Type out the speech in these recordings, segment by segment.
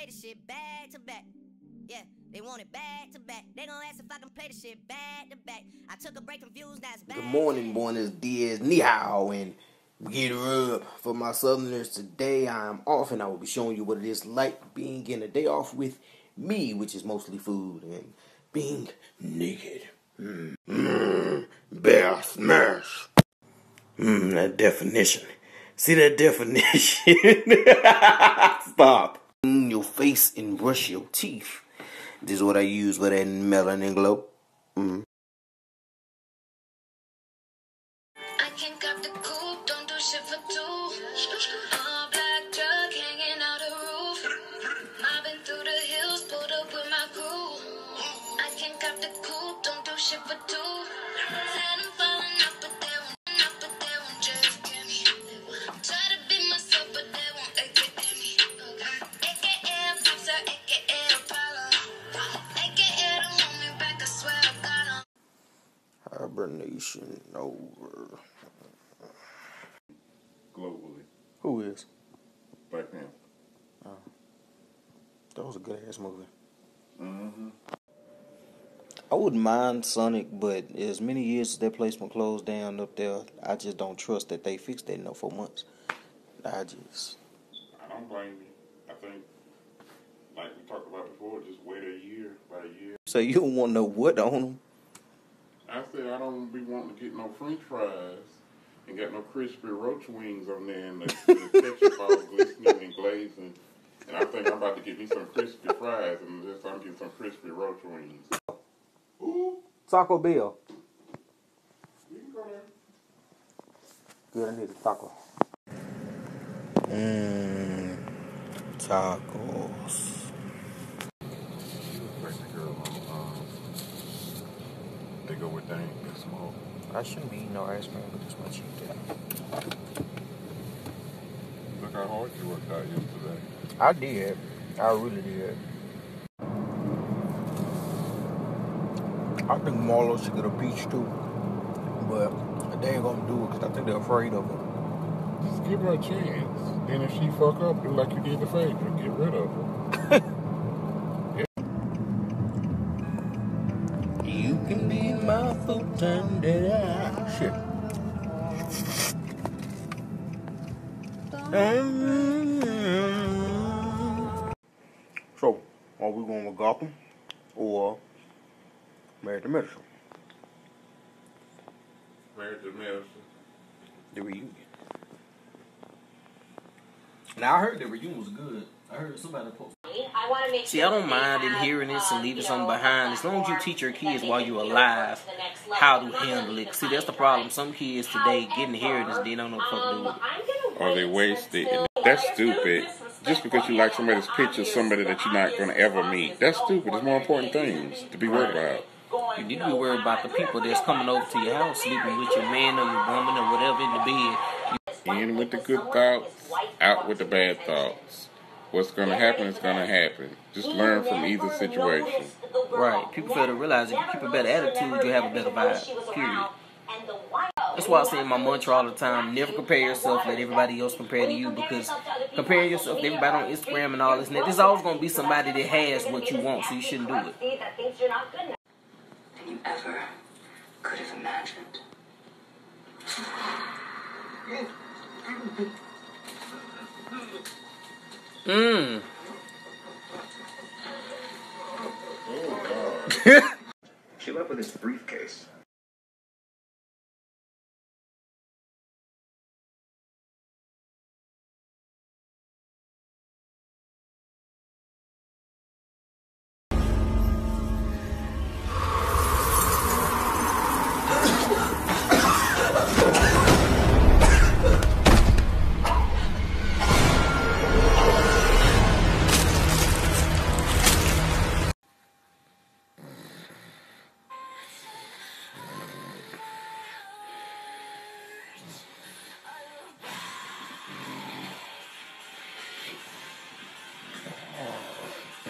play the shit back to back. Yeah, they want it back to back. They gonna ask if I can play the shit back to back. I took a break from views, now it's back. Good morning, Buenos Dias, ni hao, and get her up. For my Southerners today, I'm off and I will be showing you what it is like being in a day off with me, which is mostly food, and being naked. Mmm, mm, bear smash. Mmm, that definition. See that definition? Stop. Face and brush your teeth. This is what I use for that melanin glow. Mm. For two. Hibernation over. globally. Who is? Black Panther. That was a good ass movie. Mm-hmm. I wouldn't mind Sonic, but as many years as that place been closed down up there, I just don't trust that they fixed that in no four months. I just I don't blame you. I think, like we talked about before, just wait a year, about a year. so you don't want no what on them. I said don't be wanting to get no French fries and got no crispy roach wings on there and the, the ketchup all glistening and glazing. And I think I'm about to get me some crispy fries and just I'm getting some crispy roach wings. Ooh, Taco Bell. you can go there. Good, I need a taco. Mmm, tacos. Pregnant girl on, um, they go with dank and smoke. I shouldn't be eating no ice cream, but this much you did. Look how hard you worked out yesterday. I did. I really did. I think Marlo should get a peach too, but they ain't gonna do it because I think they're afraid of her. Just give her a chance. Then if she fuck up, do like you did the favor. Get rid of her. You can be my full-time daddy. Shit. So, are we going with Gotham or Married to Medicine? Married to medicine. The reunion. Now I heard the reunion was good. I heard somebody post. I want to make See, I don't mind they in have, hearing this and um, leaving you something know, behind. As long as you teach your kids while you're alive to the next level. how to It's not gonna handle it. See, that's the problem. Some kids today getting inheritance, they don't know what the fuck to do with it. Um, Or they wait waste it. That's stupid. Just because you like somebody's picture, somebody that you're not going to ever meet. That's stupid. There's more important things to be worried about. You need to be worried about the people that's coming over to your house, sleeping with your man or your woman or whatever in the bed. In with the good thoughts, out with the bad thoughts. What's going to happen is going to happen. Just learn from either situation. Right. People fail to realize if you keep a better attitude, you have a better vibe. Period. That's why I say in my mantra all the time, never compare yourself, let everybody else compare to you because comparing yourself to everybody on Instagram and all this, and that, there's always going to be somebody that has what you want, so you shouldn't do it. that thinks you're not good enough. than you ever could have imagined. Mmm. She left with his briefcase.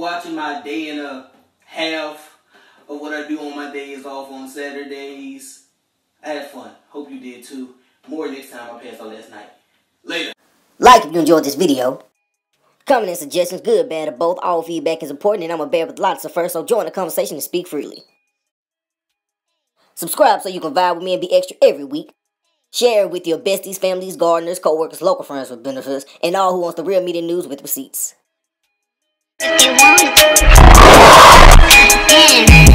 watching my day and a half of what I do on my days off on Saturdays. I had fun. Hope you did too. More next time I passed out last night. Later. Like if you enjoyed this video. Comment and suggestions, good, bad, or both. All feedback is important, and I'm a bear with lots of fur, so join the conversation and speak freely. Subscribe so you can vibe with me and be extra every week. Share it with your besties, families, gardeners, co-workers, local friends with benefits, and all who wants the real media news with receipts. If you want to it.